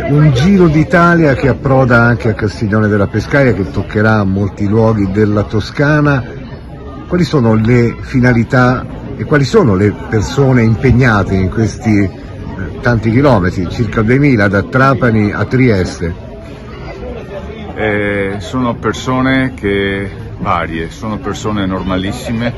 un giro d'Italia che approda anche a Castiglione della Pescaia, che toccherà molti luoghi della Toscana. Quali sono le finalità e quali sono le persone impegnate in questi eh, tanti chilometri, circa 2000 da Trapani a Trieste? Eh, sono persone che varie, sono persone normalissime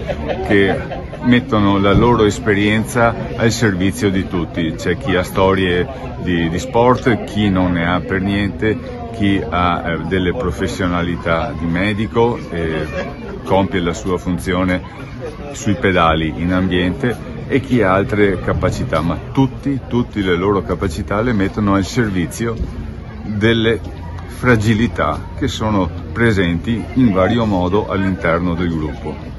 che mettono la loro esperienza al servizio di tutti. C'è chi ha storie di, di sport, chi non ne ha per niente, chi ha eh, delle professionalità di medico e compie la sua funzione sui pedali in ambiente e chi ha altre capacità, ma tutti, tutte le loro capacità le mettono al servizio delle fragilità che sono presenti in vario modo all'interno del gruppo.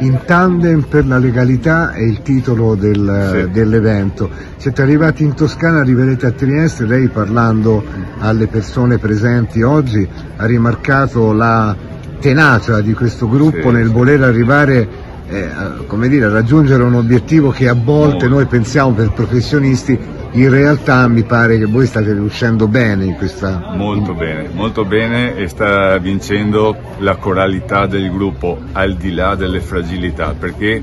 In tandem per la legalità è il titolo del, sì. dell'evento. Siete arrivati in Toscana, arriverete a Trieste, lei parlando alle persone presenti oggi ha rimarcato la tenacia di questo gruppo sì. nel voler arrivare eh, come dire, a raggiungere un obiettivo che a volte noi pensiamo per professionisti in realtà mi pare che voi state riuscendo bene in questa... Molto bene, molto bene e sta vincendo la coralità del gruppo al di là delle fragilità perché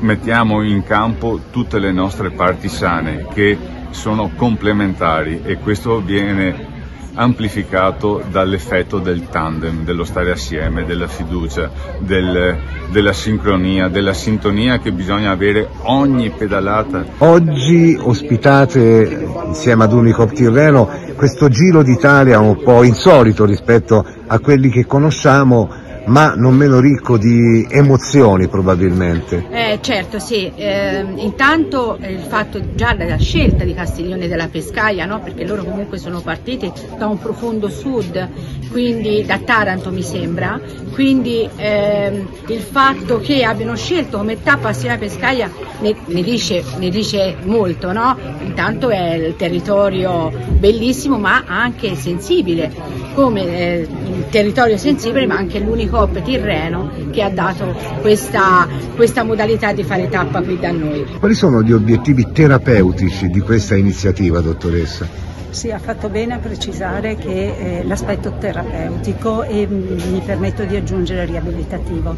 mettiamo in campo tutte le nostre parti sane che sono complementari e questo viene amplificato dall'effetto del tandem, dello stare assieme, della fiducia, del, della sincronia, della sintonia che bisogna avere ogni pedalata. Oggi ospitate insieme ad Unicop Tirreno questo giro d'Italia un po' insolito rispetto a quelli che conosciamo ma non meno ricco di emozioni probabilmente. Eh, certo, sì. Eh, intanto il fatto già della scelta di Castiglione della Pescaia, no? perché loro comunque sono partiti da un profondo sud, quindi da Taranto mi sembra, quindi ehm, il fatto che abbiano scelto come tappa della Pescaia ne, ne, dice, ne dice molto, no? intanto è il territorio bellissimo ma anche sensibile, come eh, territorio sensibile ma anche l'unico Coop Tirreno che ha dato questa, questa modalità di fare tappa qui da noi. Quali sono gli obiettivi terapeutici di questa iniziativa, dottoressa? Sì, ha fatto bene a precisare che eh, l'aspetto terapeutico e mm, mi permetto di aggiungere riabilitativo.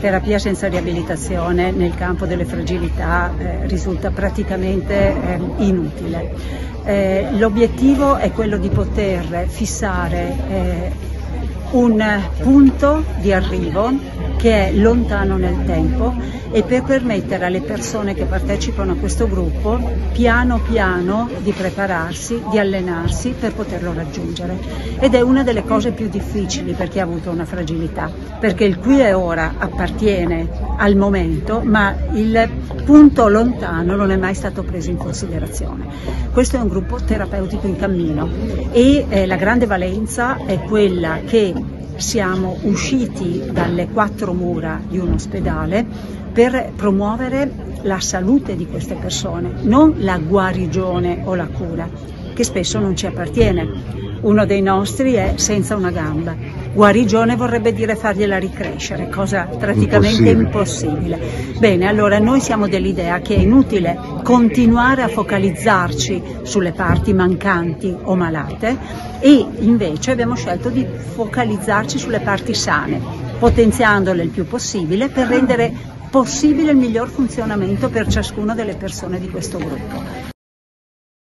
Terapia senza riabilitazione nel campo delle fragilità eh, risulta praticamente eh, inutile. Eh, l'obiettivo è quello di poter fissare eh, un punto di arrivo che è lontano nel tempo e per permettere alle persone che partecipano a questo gruppo piano piano di prepararsi, di allenarsi per poterlo raggiungere. Ed è una delle cose più difficili per chi ha avuto una fragilità, perché il qui e ora appartiene al momento, ma il punto lontano non è mai stato preso in considerazione. Questo è un gruppo terapeutico in cammino e eh, la grande valenza è quella che siamo usciti dalle quattro mura di un ospedale per promuovere la salute di queste persone, non la guarigione o la cura, che spesso non ci appartiene. Uno dei nostri è senza una gamba. Guarigione vorrebbe dire fargliela ricrescere, cosa praticamente impossibile. impossibile. Bene, allora noi siamo dell'idea che è inutile continuare a focalizzarci sulle parti mancanti o malate e invece abbiamo scelto di focalizzarci sulle parti sane, potenziandole il più possibile per rendere possibile il miglior funzionamento per ciascuna delle persone di questo gruppo.